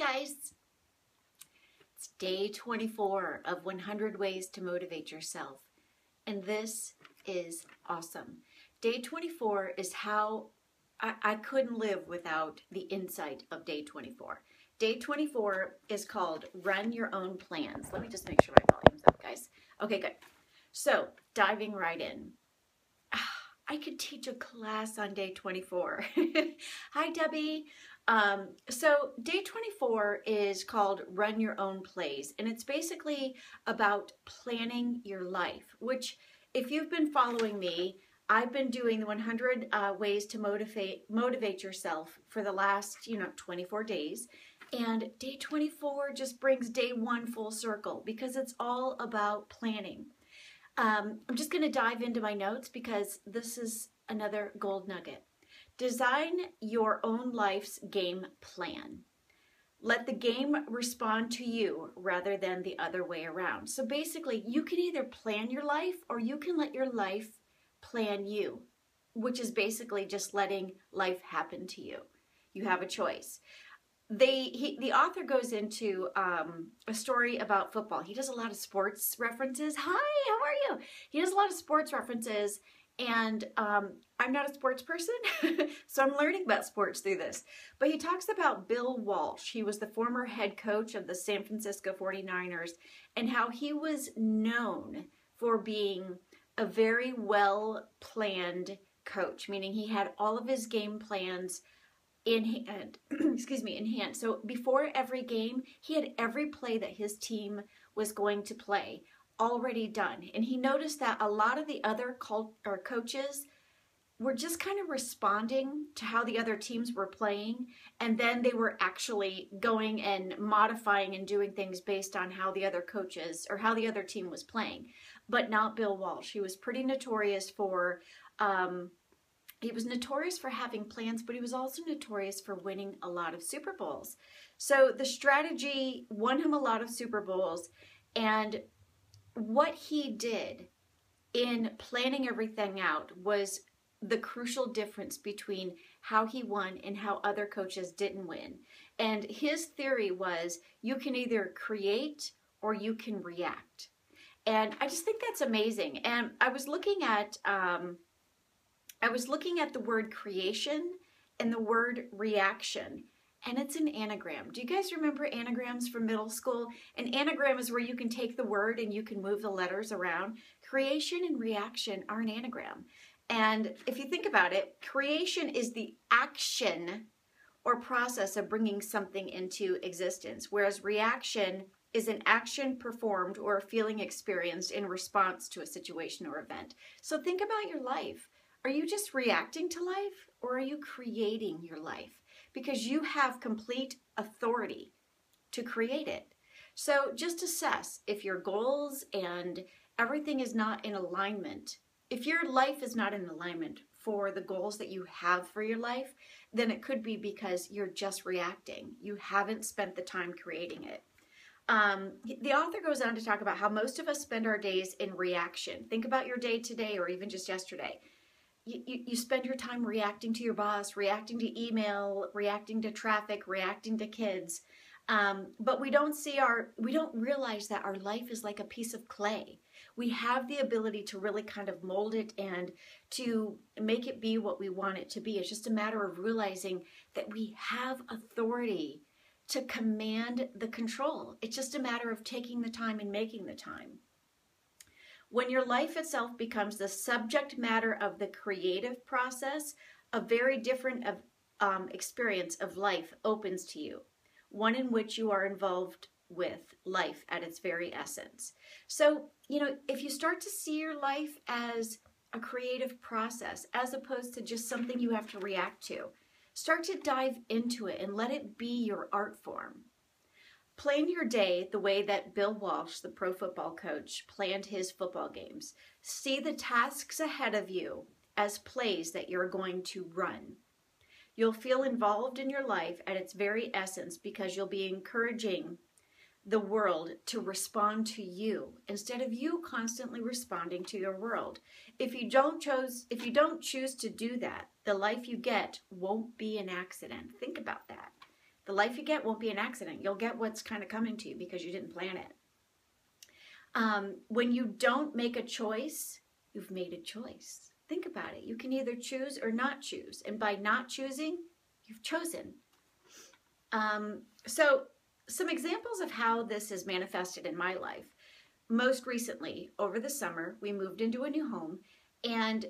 guys. It's day 24 of 100 Ways to Motivate Yourself. And this is awesome. Day 24 is how I, I couldn't live without the insight of day 24. Day 24 is called Run Your Own Plans. Let me just make sure my volume's up, guys. Okay, good. So, diving right in. I could teach a class on day 24. Hi, Debbie. Um, so, day 24 is called Run Your Own Plays, and it's basically about planning your life, which, if you've been following me, I've been doing the 100 uh, ways to motivate motivate yourself for the last, you know, 24 days. And day 24 just brings day one full circle because it's all about planning. Um, I'm just going to dive into my notes because this is another gold nugget. Design your own life's game plan. Let the game respond to you rather than the other way around. So basically, you can either plan your life or you can let your life plan you, which is basically just letting life happen to you. You have a choice. They he, the author goes into um, a story about football. He does a lot of sports references. Hi, how are you? He does a lot of sports references, and um, I'm not a sports person, so I'm learning about sports through this. But he talks about Bill Walsh. He was the former head coach of the San Francisco 49ers, and how he was known for being a very well planned coach, meaning he had all of his game plans in hand, excuse me, in hand. So before every game, he had every play that his team was going to play already done. And he noticed that a lot of the other cult or coaches were just kind of responding to how the other teams were playing and then they were actually going and modifying and doing things based on how the other coaches or how the other team was playing but not bill walsh he was pretty notorious for um, he was notorious for having plans but he was also notorious for winning a lot of super bowls so the strategy won him a lot of super bowls and what he did in planning everything out was the crucial difference between how he won and how other coaches didn't win. And his theory was you can either create or you can react. And I just think that's amazing. And I was looking at um, I was looking at the word creation and the word reaction and it's an anagram. Do you guys remember anagrams from middle school? An anagram is where you can take the word and you can move the letters around. Creation and reaction are an anagram. And if you think about it, creation is the action or process of bringing something into existence, whereas reaction is an action performed or a feeling experienced in response to a situation or event. So think about your life. Are you just reacting to life or are you creating your life? Because you have complete authority to create it. So just assess if your goals and everything is not in alignment if your life is not in alignment for the goals that you have for your life, then it could be because you're just reacting. You haven't spent the time creating it. Um, the author goes on to talk about how most of us spend our days in reaction. Think about your day today or even just yesterday. You, you, spend your time reacting to your boss, reacting to email, reacting to traffic, reacting to kids. Um, but we don't see our, we don't realize that our life is like a piece of clay we have the ability to really kind of mold it and to make it be what we want it to be. It's just a matter of realizing that we have authority to command the control. It's just a matter of taking the time and making the time. When your life itself becomes the subject matter of the creative process, a very different um, experience of life opens to you, one in which you are involved with life at its very essence. So, you know, if you start to see your life as a creative process as opposed to just something you have to react to, start to dive into it and let it be your art form. Plan your day the way that Bill Walsh, the pro football coach, planned his football games. See the tasks ahead of you as plays that you're going to run. You'll feel involved in your life at its very essence because you'll be encouraging the world to respond to you instead of you constantly responding to your world. If you don't chose if you don't choose to do that, the life you get won't be an accident. Think about that. The life you get won't be an accident. You'll get what's kind of coming to you because you didn't plan it. Um, when you don't make a choice, you've made a choice. Think about it. You can either choose or not choose. And by not choosing, you've chosen. Um, so, some examples of how this is manifested in my life. Most recently, over the summer, we moved into a new home and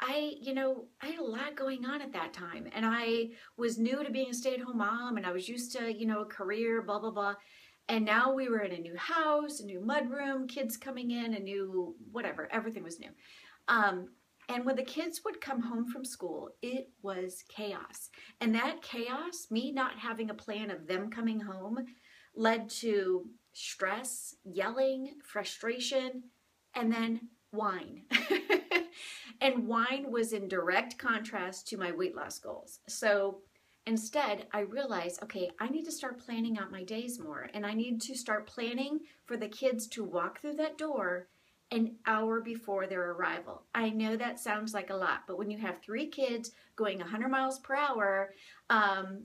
I, you know, I had a lot going on at that time and I was new to being a stay at home mom and I was used to, you know, a career, blah, blah, blah. And now we were in a new house, a new mudroom, kids coming in, a new whatever, everything was new. Um, and when the kids would come home from school, it was chaos. And that chaos, me not having a plan of them coming home, led to stress, yelling, frustration, and then wine. and wine was in direct contrast to my weight loss goals. So instead, I realized, okay, I need to start planning out my days more and I need to start planning for the kids to walk through that door an hour before their arrival. I know that sounds like a lot, but when you have three kids going 100 miles per hour, um,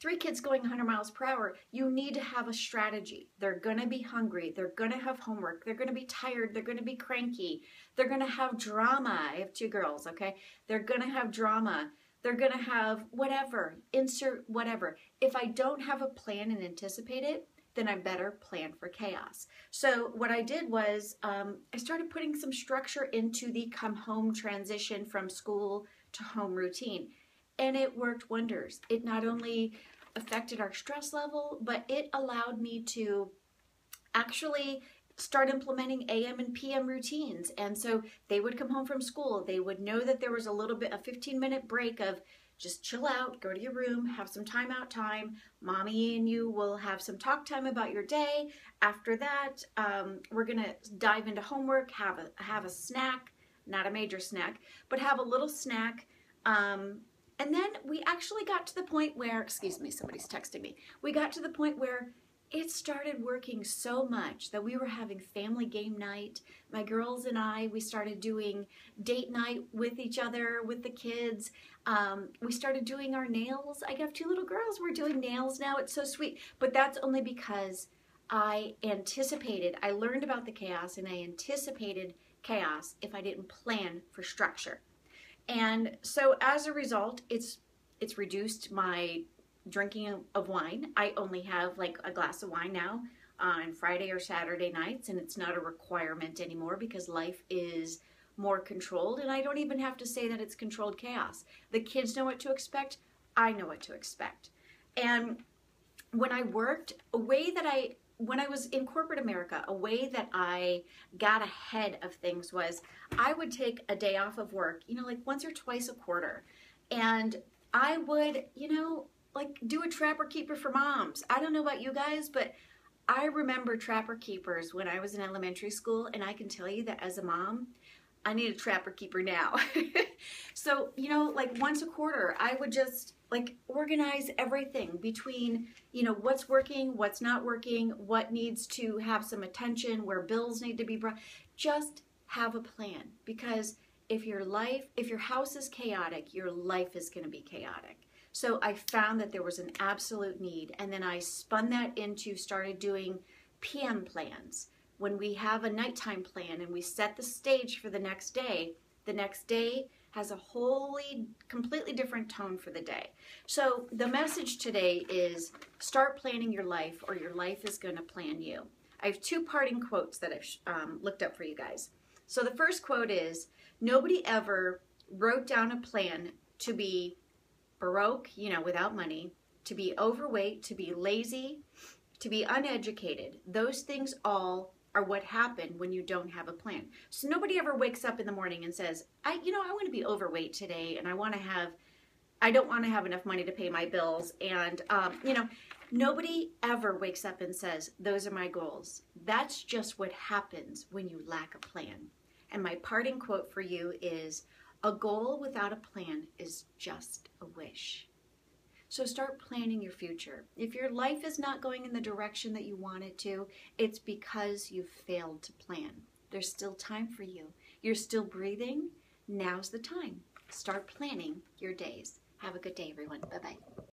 three kids going 100 miles per hour, you need to have a strategy. They're going to be hungry. They're going to have homework. They're going to be tired. They're going to be cranky. They're going to have drama. I have two girls, okay? They're going to have drama. They're going to have whatever, insert whatever. If I don't have a plan and anticipate it, then I better plan for chaos. So what I did was um, I started putting some structure into the come home transition from school to home routine and it worked wonders. It not only affected our stress level, but it allowed me to actually start implementing AM and PM routines. And so they would come home from school, they would know that there was a little bit, a 15 minute break of just chill out, go to your room, have some time out time. Mommy and you will have some talk time about your day. After that, um, we're gonna dive into homework, have a have a snack, not a major snack, but have a little snack. Um, and then we actually got to the point where, excuse me, somebody's texting me. We got to the point where it started working so much that we were having family game night. My girls and I, we started doing date night with each other, with the kids. Um, we started doing our nails. I have two little girls. We're doing nails now. It's so sweet. But that's only because I anticipated, I learned about the chaos and I anticipated chaos if I didn't plan for structure. And so as a result, it's it's reduced my drinking of wine. I only have like a glass of wine now uh, on Friday or Saturday nights, and it's not a requirement anymore because life is more controlled, and I don't even have to say that it's controlled chaos. The kids know what to expect, I know what to expect. And when I worked, a way that I when I was in corporate America, a way that I got ahead of things was I would take a day off of work, you know, like once or twice a quarter. And I would, you know, like do a trapper keeper for moms. I don't know about you guys, but I remember trapper keepers when I was in elementary school, and I can tell you that as a mom, I need a trapper keeper now. so, you know, like once a quarter, I would just like organize everything between, you know, what's working, what's not working, what needs to have some attention, where bills need to be brought. Just have a plan because if your life, if your house is chaotic, your life is going to be chaotic. So I found that there was an absolute need and then I spun that into started doing PM plans when we have a nighttime plan and we set the stage for the next day, the next day has a wholly, completely different tone for the day. So the message today is start planning your life or your life is going to plan you. I have two parting quotes that I've um, looked up for you guys. So the first quote is Nobody ever wrote down a plan to be broke, you know, without money, to be overweight, to be lazy, to be uneducated. Those things all are what happen when you don't have a plan. So nobody ever wakes up in the morning and says, I you know, I want to be overweight today and I want to have I don't want to have enough money to pay my bills and um, you know, nobody ever wakes up and says, those are my goals. That's just what happens when you lack a plan. And my parting quote for you is a goal without a plan is just a wish. So start planning your future. If your life is not going in the direction that you want it to, it's because you've failed to plan. There's still time for you. You're still breathing. Now's the time. Start planning your days. Have a good day, everyone. Bye bye.